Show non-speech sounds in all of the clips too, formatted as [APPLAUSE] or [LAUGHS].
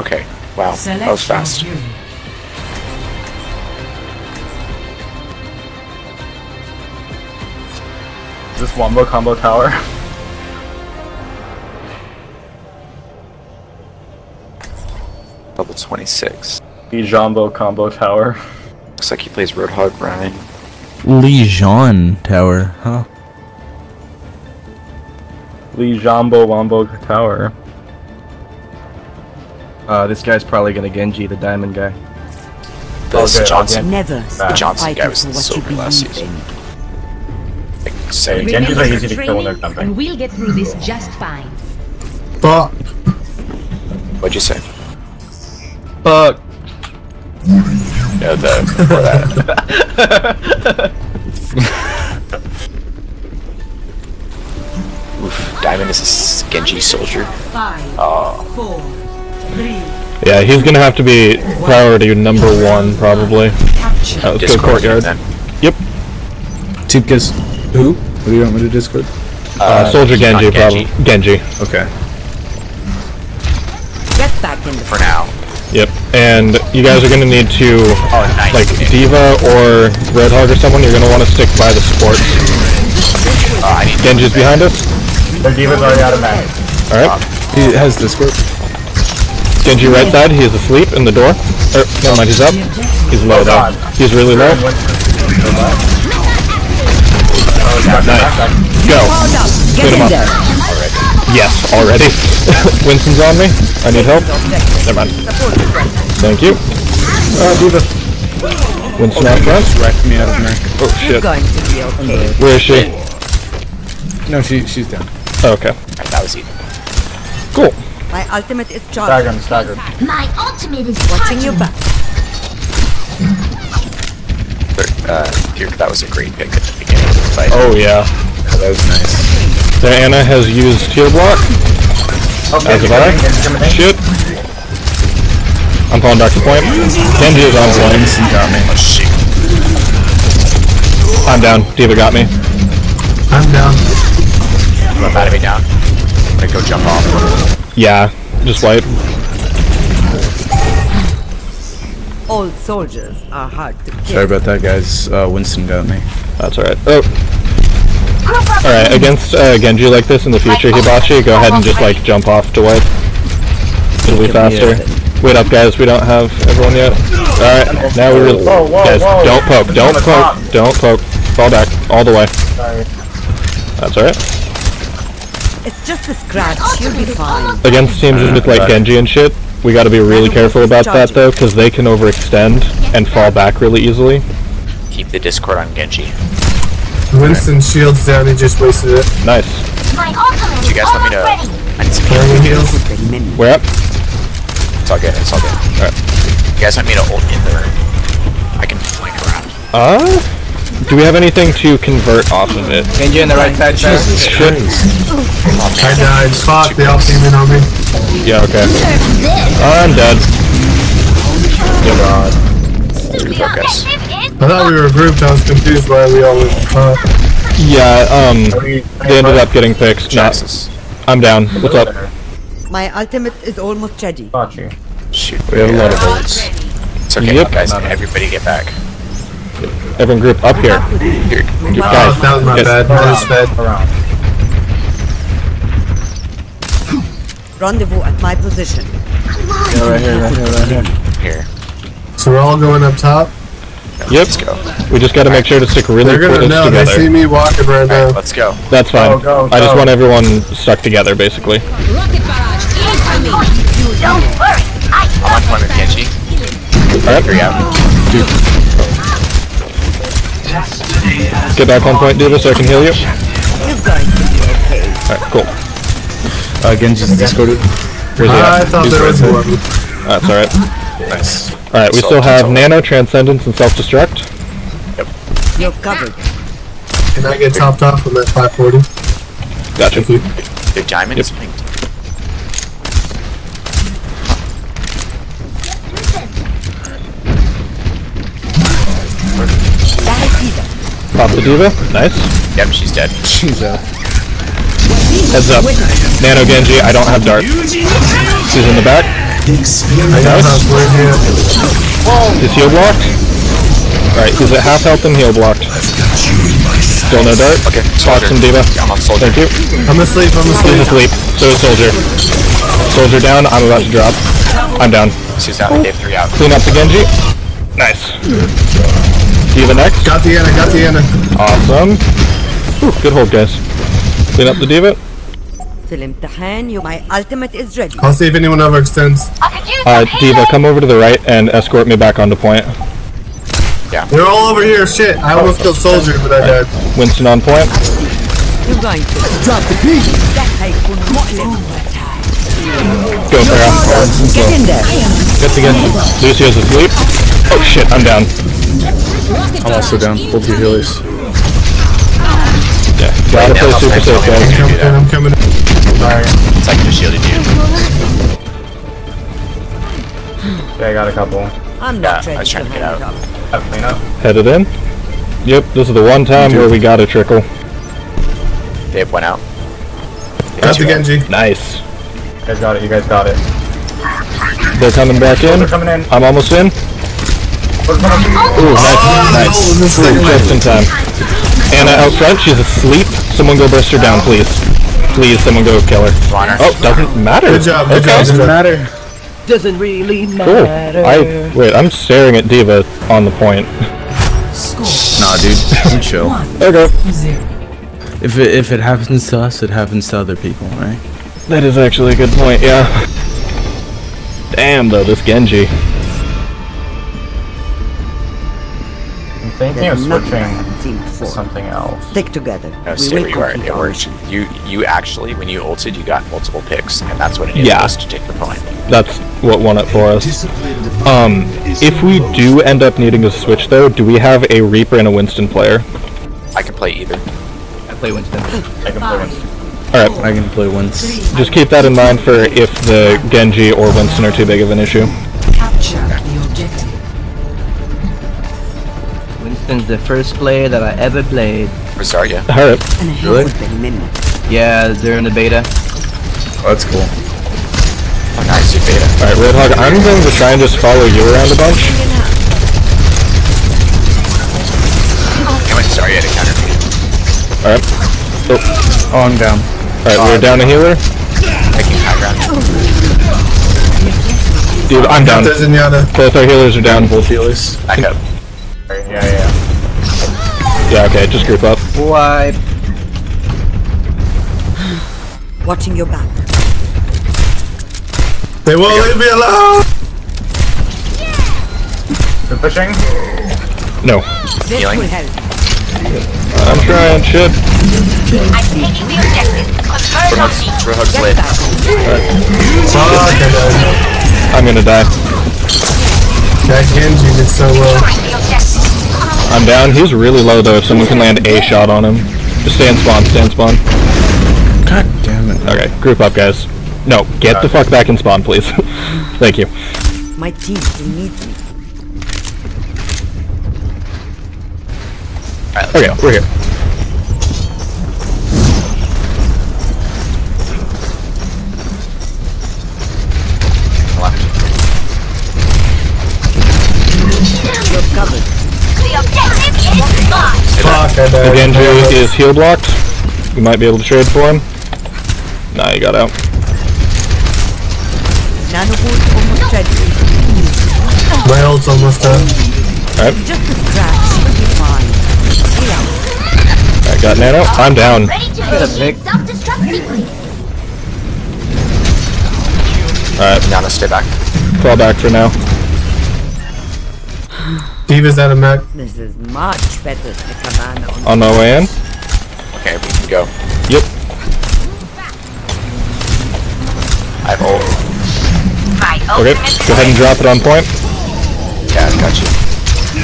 Okay. Wow. That was fast. Is this Wombo combo tower? [LAUGHS] Level 26. The Jumbo combo tower. Looks like he plays Roadhog Ryan. Legion Tower, huh? Lee Jumbo Wombo tower. Uh, this guy's probably gonna Genji the diamond guy. This Okay, Johnson. Never The Johnson guy was for in what you silver last believe season. in. Like, say, Genji's are easy to kill when they're Training, jumping. and we'll get through this just fine. Fuck. what'd you say? Fuck. No, the before that. [LAUGHS] Oof, Diamond is a s- Genji soldier. Five, Oh, four, three, Yeah, he's gonna have to be priority number one, probably. capture. Uh, let's go courtyard. then. Yep. Tupka's who? What do you want me to Discord? Uh, Soldier Genji, Genji. probably. Genji. Okay. Get back in For now. Yep. And you guys are gonna need to, Oh, nice. like, Diva or Roadhog or someone, you're gonna want to stick by the supports. Oh, I need Genji's behind us. Their diva's already out of mag. Alright. He has Discord. Genji right side, he is asleep in the door. Er, never mind, he's up. He's low though. He's really low. Nice. Go. Get him up. Yes, already. [LAUGHS] Winston's on me. I need help. Never mind. Thank you. Uh, Diva. Winston out front. Wrecked me out of mech. Oh shit. going to be okay. Where is she? No, she she's down. Okay. That was even. Cool. My ultimate is charged. Stagger him, stagger. My ultimate is Watching your back. But, uh, Dirk, that was a great pick at the beginning of the fight. Oh yeah. Oh, that was nice. Diana has used tear block. Okay, As have I. Shit. I'm pulling Dr. Point. Genji is on point. Winston got me. Oh, shit. I'm down. Diva got me. I'm down. I'm about to be down. I'm gonna go jump off. Yeah. Just wait. Old soldiers are hard to kill. Sorry about that, guys. Uh, Winston got me. That's alright. Oh. Alright, against uh, Genji like this in the future, Hibachi, go ahead and just like jump off to wipe. It'll be faster. Wait up guys, we don't have everyone yet. Alright, now we really Whoa, whoa, guys, whoa. don't poke, don't poke, don't poke. Fall back, all the way. Sorry. That's alright. It's just a scratch. You'll be fine. Against teams with like Genji and shit, we gotta be really careful about that though, because they can overextend and fall back really easily. Keep the Discord on Genji. Winston shields down, he just wasted it. Nice. my Do you guys want me almost to... ready. I need some Carrying heals. Where at? It's all good, it's all good. Alright. You guys want me to ult in there? I can flank around. Uh, do we have anything to convert off of it? Genji on the right side, sir. Shit. I died. Fuck, they all came in on me. Yeah, okay. I'm dead. Good luck, guys. I thought we were grouped, I was confused why we all went uh, Yeah, um, they ended up getting fixed. No, I'm down. What's up? My ultimate is almost ready. Got you. Shoot. We have a lot of bolts. It's okay, Yep. guys. Everybody get back. Everyone group up here. Here. Oh, Guys, that was my yes. bad. I was fed. Around. Rendezvous at my position. Yeah, right here, right here, right here. Here. So we're all going up top. Yep. Let's go. We just gotta make sure to stick really They're gonna close know. They see me walking right now. Let's go. That's fine. Go, go, I just want everyone stuck together, basically. Rocket barrage incoming. Don't worry. I I'm on point with Genji. Alright, Three out. Get back on point, Diva, so I can heal you. You're going to be okay. Alright, cool. Uh, Genji's discorded. Where's he I thought He's there was there. one. That's alright. Nice. Alright, we still have Nano, Transcendence, and Self-Destruct. Yep. You're covered. Can I get topped off from that 540? Gotcha. Thank you. Your diamond is linked. Pop the Diva. Nice. Yep, she's dead. She's uh, Heads up. Nano Genji, I don't have dart. She's in the back. I got halfway here. Is heal blocked? Alright, he's at half health and heal blocked. Still no dart? Okay, Fox soldier. and Diva. I'm on soldier. Thank you. I'm asleep, I'm asleep. He's asleep. asleep. So is Soldier. Soldier down, I'm about to drop. I'm down. She's out. Dave three out. Clean up the Genji. Nice. Diva next. Got Diana, got Diana. Awesome. Whew, good hold, guys. Clean up the Diva. My ultimate is ready. I'll see if anyone overextends. Uh, Diva, come over to the right and escort me back onto point. Yeah. They're all over here. Shit, I almost killed Soldier, but I right. died. Winston on point. You're going to drop the beat. Go, Pharah. Get in there. That's again. Lucio's asleep. Oh shit, I'm down. I'm also down. Both your healers. Yeah, gotta play I'll super safe, Soldier. guys. do Coming. I'm coming. Sorry. It's like the shielded dude. Okay, I got a couple. I'm Yeah, not I was trying to get out. it up. Have clean up. Headed in. Yep, this is the one time where we got a trickle. Dave went out. Got the Genji. Nice. You guys got it. You guys got it. They're coming back in. They're coming in. I'm almost in. We're coming. Ooh, nice, nice. this is Ooh, just in time. Ana out front, she's asleep. Someone go burst her down, please. Please, someone go kill her. Oh, doesn't matter. Good job, good okay. job, Doesn't matter. Doesn't really Cool. matter. I wait. I'm staring at Diva on the point. Nah, dude. You chill. Okay. If it if it happens to us, it happens to other people, right? That is actually a good point. Yeah. Damn though, this Genji. I'm There's nothing I switching to something else. Stick together. No, we stay where you are. complete It our worked. mission. You you actually when you ulted you got multiple picks and that's what enabled Yeah. us to take the point. That's what won it for us. Um, if we do end up needing to switch though, do we have a Reaper and a Winston player? I can play either. I play Winston. [GASPS] I can play Winston. Alright, I can play once. just keep that in mind for if the Genji or Winston are too big of an issue. Winston's the first player that I ever played. Rosaria. Alright, And a Really? with the minute. Yeah, they're in the beta. Oh, that's cool. Oh nice, you beta. alright, Roadhog, I'm going to try and just follow you around a bunch. Sorry, I went Zarya to counter me. Alright. Oh, Oh, I'm down. alright, we're down a healer. Taking high ground. Dude, I'm down. Got. Both our healers are down. Both healers. Back up. Sorry, Yeah, yeah. Yeah, okay, just group up. Why? Watching your back. They won't leave me alone! They're pushing. No. This Healing. will help. I'm trying, shit. I'm taking the objective. Converge on me. Roadhog's lit. Fuck, I died. I'm gonna die. That Genji did so well. Right, the objective. I'm down. He's really low though. If someone can land a shot on him, just stay in spawn. Stay in spawn. God damn it. Okay, group up, guys. No, get the fuck back in spawn, please. [LAUGHS] Thank you. My team still needs me. Alright, Okay, we're here. Fuck, The died. Genji is heal blocked. You might be able to trade for him. Nah, you got out. Nano Boost almost ready. My ult's almost done. Just a scratch. You'll be fine. Heal. I got Nano. I'm down. Ready a pick. initiate self-destruct sequence. Alright, Nana, stay back. fall back for now. Diva's out of mech. This is much better than the cabana on On my way in. Okay, we can go. Yep. I have ult. My Okay, ultimate go ahead and drop it on point. Yeah, I got you.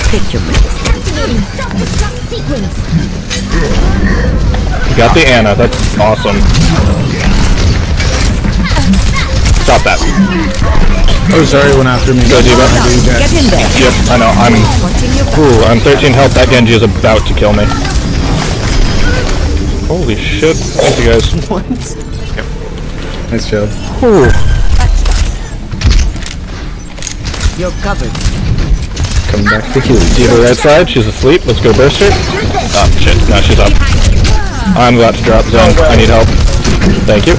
Pick your medicine. Activating self-destruct sequence. You got the Ana. That's awesome. Stop that. Oh, sorry, went after me. Go, Diva. Get in there. Yep, I know. I'm. Watching. Ooh, I'm 13 health. That Genji is about to kill me. Holy shit. Thank you guys. [LAUGHS] Nice job. Ooh. You're covered. Coming back to heal you. Diva right side, she's asleep. Let's go burst her. Oh shit, no, she's up. I'm about to drop zone. I need help. Thank you.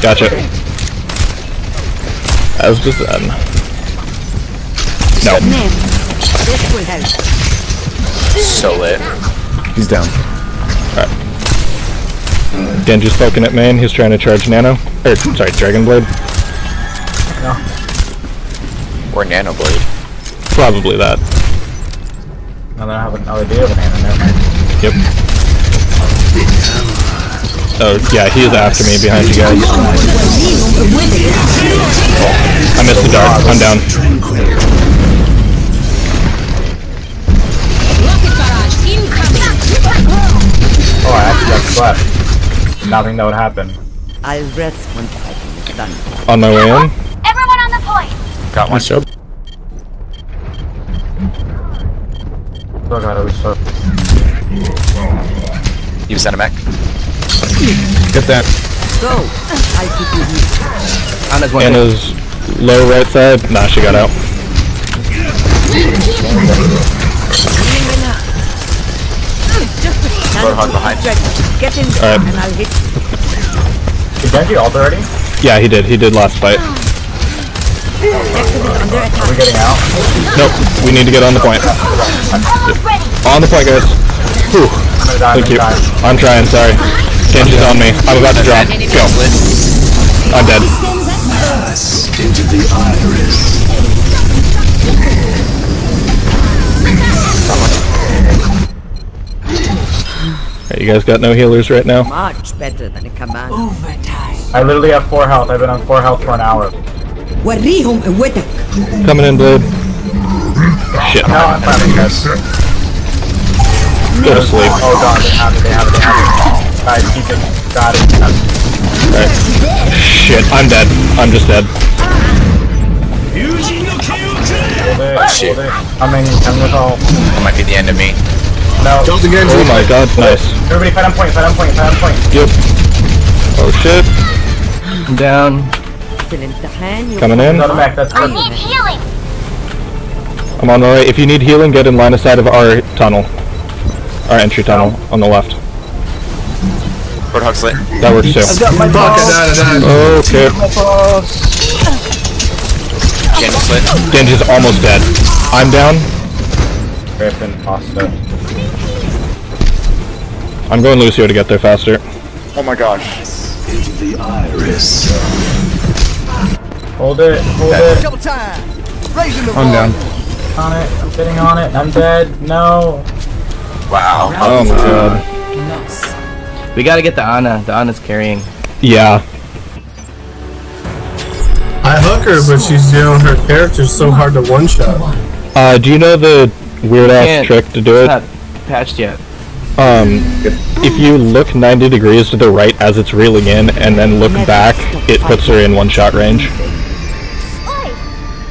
Gotcha. As was then. No. Name. This will help. So lit. He's down. Alright. Genji's poking at main. He's trying to charge Nano. Or, sorry, Dragon Blade. Or Nano Blade. Probably that. No, they don't have an idea of an anime. Never mind. Yep. Oh, yeah, he is after me behind you guys. I missed the dart. I'm down. Rocket barrage incoming. Oh, I actually got slept. Nothing that would happen. I'll rest when fighting is done. On my way in. Everyone on the point. Got one. Nice job. Oh god, I was so. You sent a mech? Get that. Go. I'll keep you here. Ana's one. Ana's low right side. Nah, she got out. Just a Roadhog behind. Get in there Alright. and I'll hit. Did Genji ult already? Yeah, he did. He did last fight. Are we getting out? Nope. We need to get on the point. On the point, guys. Whew. I'm gonna die, I'm Thank you. gonna die. I'm trying. Sorry. Ginge is on me. I'm about to drop. Go. I'm dead. Into. You guys got no healers right now? Much better than a command. Overtime. I literally have four health. I've been on four health for an hour. Coming in, Blade. Shit. No, I'm fine, guys. Go to sleep. Oh god, they have it, they have it, they have it. Nice, he just got it. Alright. Shit, I'm dead. I'm just dead. Oh, shit. I mean, I'm with all. That might be the end of me. No. Oh my god, nice. Everybody fight on point, fight on point, fight on point. Yep. Oh shit. I'm down. Coming in. Go back, that's I need healing! I'm on the right. If you need healing, get in line of sight of our tunnel. Our entry tunnel on the left. Roadhog's lit. That works too. Fuck, I died, I died. Okay. Genji's lit. Genji's almost dead. I'm down. Griffin, pasta. I'm going Lucio to get there faster. Oh my gosh. Into the iris. Hold it, hold it. Time. The I'm down. On it, I'm sitting on it. I'm dead. No. Wow. Oh my god. We gotta get the Ana. The Ana's carrying. Yeah. I hook her, but she's, you know, her character's so hard to one shot. Uh, do you know the weird ass trick to do It's it? not patched yet. Um, if you look 90 degrees to the right as it's reeling in, and then look back, it puts her in one shot range.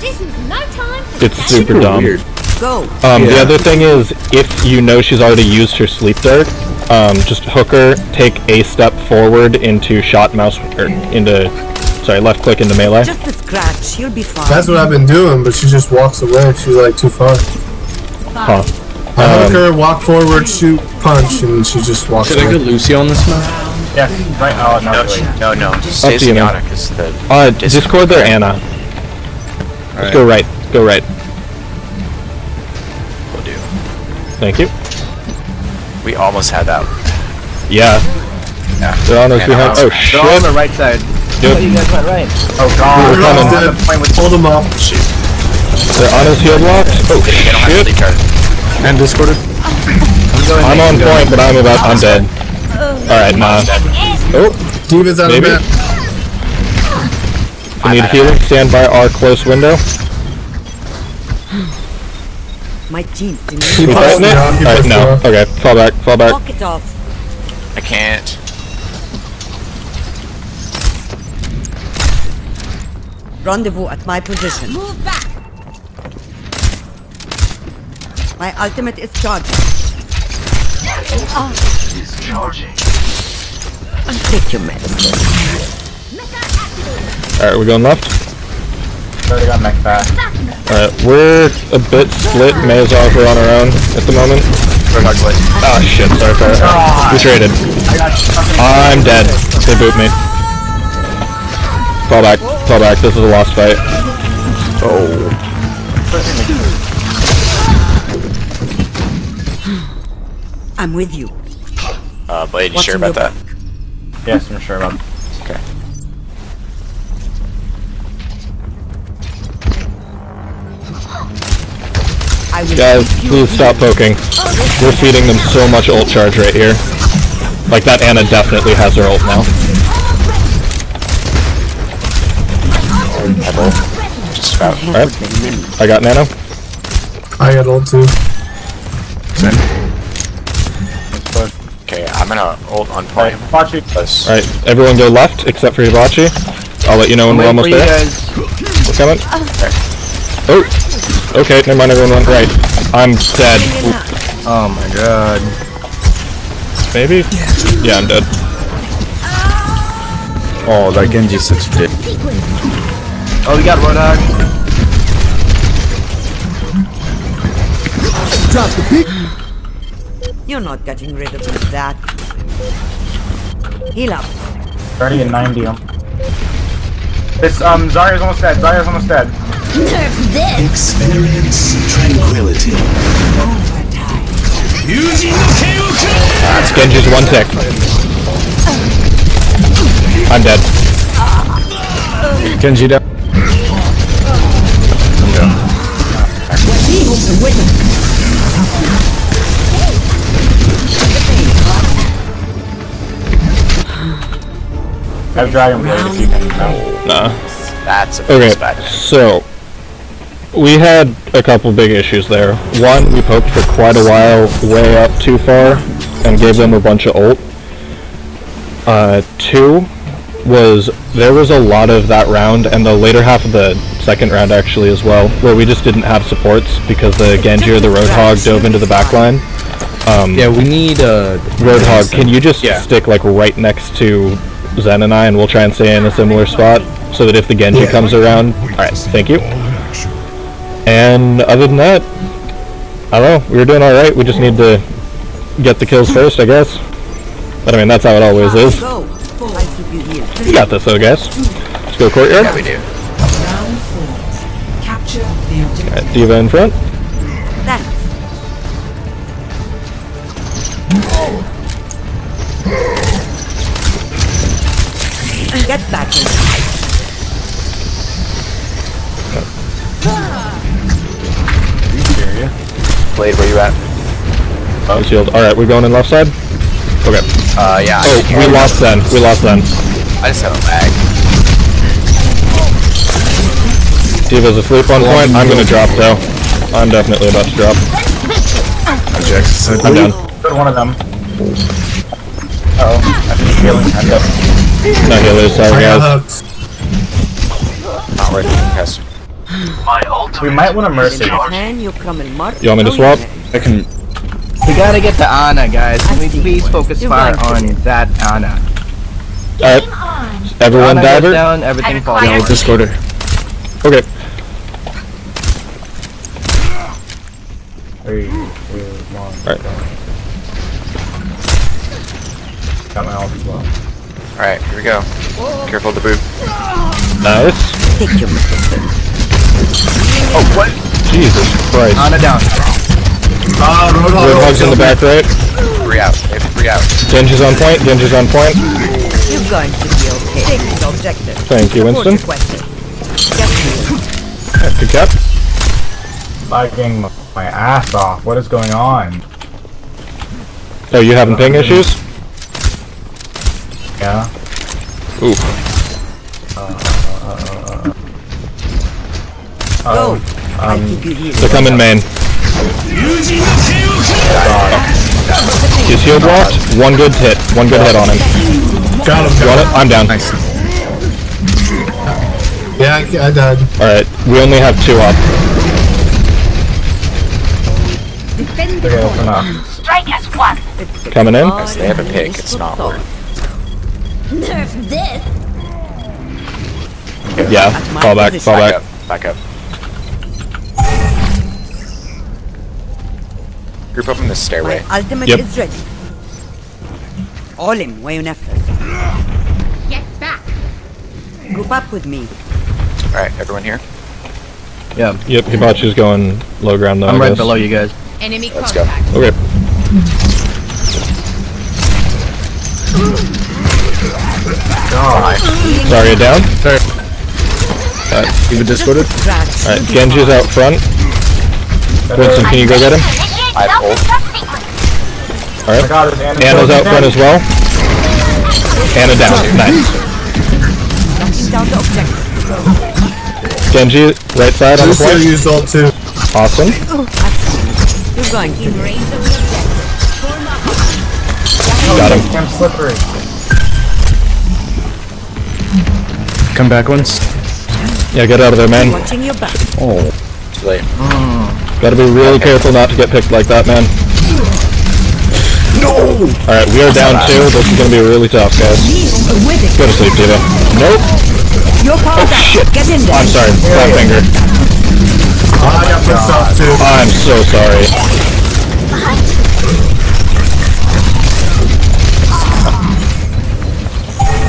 This is no time for It's super dumb. Weird. Go. Um, The other thing is, if you know she's already used her sleep dart, um, just hook her, take a step forward into shot mouse, or into, sorry, left click into melee. Just a scratch. You'll be fine. That's what I've been doing, but she just walks away. She's like too far. Huh. I hook Um, her, walk forward, shoot, punch, and she just walks Should I go away. Lucio on this map? Yes, right. Oh, no, No, really. no, no. Stay to you. Sionic because the Uh, Discord there, Ana. Let's go right. Go right. will do. Thank you. We almost had that. Yeah. Yeah. They're on us And behind. I was- Oh They're on the right side. Yep. Oh, you guys went right. Oh god. We're coming. On the point with Hold him off. Shoot. They're on us healed locked. Oh They don't oh, shit. sleep. And discorded? I'm on point, but I'm about. I'm dead. All right, nah. Oh, Diva's out Maybe. of map. if you need healing, stand by our close window. My teeth. You pushed fighting me it? off, Alright, no. off. Okay, fall back. Fall back. Walk it off. I can't. Rendezvous at my position. Move back. My ultimate is charged. Take your medicine. All right, we're going left. Already got mech back. Alright, we're a bit split. May's off, we're on our own at the moment. Roadhog blade. Oh shit, sorry for We traded. I'm dead. They boot me. Fall back, fall back. This is a lost fight. Oh. I'm with you. Uh, Blade, you What's sure about that? Yes, I'm sure about it. Guys, keep you please stop poking. We're feeding them so much ult charge right here. Like that Anna definitely has her ult now. Just. Alright. I got Nano. I got ult too. Okay, I'm gonna ult on Hey, point. watch you. Alright, everyone go left except for Hibachi. I'll let you know when we're almost there. We're coming. Oh, okay, never mind, everyone went right. I'm dead. Oh my god. Maybe? Yeah, I'm dead. Oh, that Genji's such a dick. Oh, we got one. Drop the Roadhog. You're not getting rid of me that. Heal up. 30 and 90. This, um, Zarya's almost dead. Zarya's almost dead. Nerf this! Experience tranquility. That's Genji's one tick. I'm dead. Genji down. I have Dragon Blade if you can. No. Nah. that's a Okay, face bad. so we had a couple big issues there. One, we poked for quite a while, way up too far, and gave them a bunch of ult. Uh, two was there was a lot of that round, and the later half of the second round actually as well, where we just didn't have supports because the Genji or the Roadhog dove into the backline. Um, Yeah, we need uh Roadhog, can you just Yeah. stick like right next to Zen and I, and we'll try and stay in a similar spot so that if the Genji comes around, all right, thank you. And other than that, I don't know. We were doing all right. We just need to get the kills first, I guess. But I mean, that's how it always is. Go. I keep you here. You got this, though, guys. Let's go courtyard. Yeah, we do. Got Diva in front. Thanks. Get back in. Blade, where you at? Oh, shield. All right, we're going in left side. Okay. Uh, yeah. Oh, we lost then. We lost then. I just have a lag. Diva's asleep on point. I'm gonna drop though. I'm definitely about to drop. Objects. I'm down. Good one of them. Uh oh. I think healing. I'm dead. No healers, sorry guys. hooked. Not working, Cass. We might want a mercy. You come and mark? You want me to swap? I can We gotta get the Ana, guys. Can we I see. please focus You're fire right. on that Ana? Alright. Everyone Ana diver? down, everything falls require- down. I'll discord her. Okay. Three, two, one. Alright. Got my ult as well. Alright, here we go. Careful of the boot. Nice. Take your medicine. Oh, what? Jesus Christ. Ana down. Ah, Roadhog. Roadhog's in the back right. Three out. Maybe three out. Genji's on point. Genji's on point. You're going to be okay. Take the objective. Thank you, Winston. requested. Get healed. Good cap. Lagging my- my ass off. What is going on? Oh, you having ping issues? Yeah. Ooh. Go. I Um, keep you here. They're coming main. He's healed locked. One good hit. One good hit on him. Got him. You want it? I'm down. Nice. Yeah, I, I died. Alright, we only have two up. Defend the Okay, open up. Strike has won. Coming in. Yes, they have a pick. It's not worth Nerf this! Yeah, fall back, fall Back back. up. Back up. Group up on the stairway. My ultimate yep. is ready. All in, Way Wayunefus. Get back! Group up with me. Alright, everyone here? Yeah. Yep, Hibachi's going low ground though. I'm right below you guys. Enemy Let's contact. go. Okay. God. Sorry, down. Sorry. Alright, you've been discorded. Alright, Genji's out front. Winston, can you go get him? I have ult. Alright. got it, Ana. Ana's out front as well. Ana down. Nice. Knocking down the objective. Genji, right side on the Lucio point. used ult too. Awesome. You're going to. In range of the. Got him. I'm slippery. Come back once. Yeah, get out of there, man. Watching your back. Oh. Too late. Mm. Gotta be really careful not to get picked like that, man. No! Alright, we are down two. This is gonna be really tough, guys. Go to sleep, Diva. Nope. Your power oh, down. shit. Get in there. I'm sorry. Flat finger. I got pissed off too. I'm so sorry.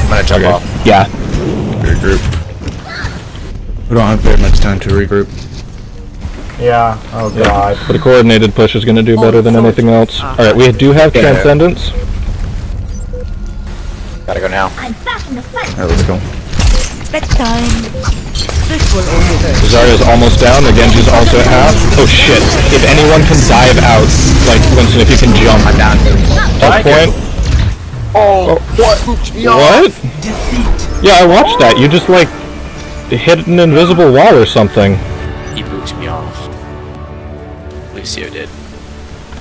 I'm gonna jump Okay. off. Yeah. Regroup. We don't have very much time to regroup. Yeah. Oh god. But a coordinated push is gonna do oh, better than anything else. Ah. Alright, we do have Transcendence. Gotta go now. I'm back in the fight. Alright, let's go. Bedtime. This will only hurt. Zarya's almost down, again she's also at half. Oh shit. If anyone can dive out, like Winston, if you can jump. I'm down. Top point. Oh, oh, what? What? Yeah, I watched that. You just like hit an invisible wall or something. He boots me off. Lucio did.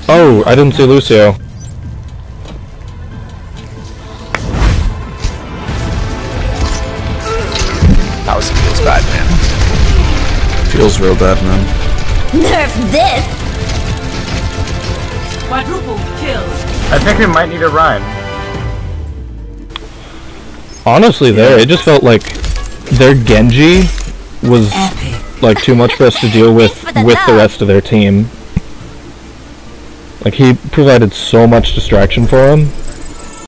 Oh, I didn't see Lucio. That was feels bad, man. Feels real bad, man. Nerf this. Quadruple kill. I think we might need a rhyme. Honestly, there, it just felt like their Genji was like too much for us to deal [LAUGHS] with the with the rest of their team. Like he provided so much distraction for him.